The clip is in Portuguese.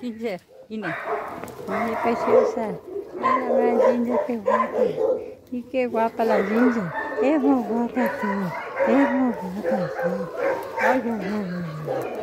Ginger, Inês. Minha preciosa. Olha a Ginger que guapa. E que guapa la Ginger. É uma guapa tu. É uma guapa tu. Olha, olha, olha.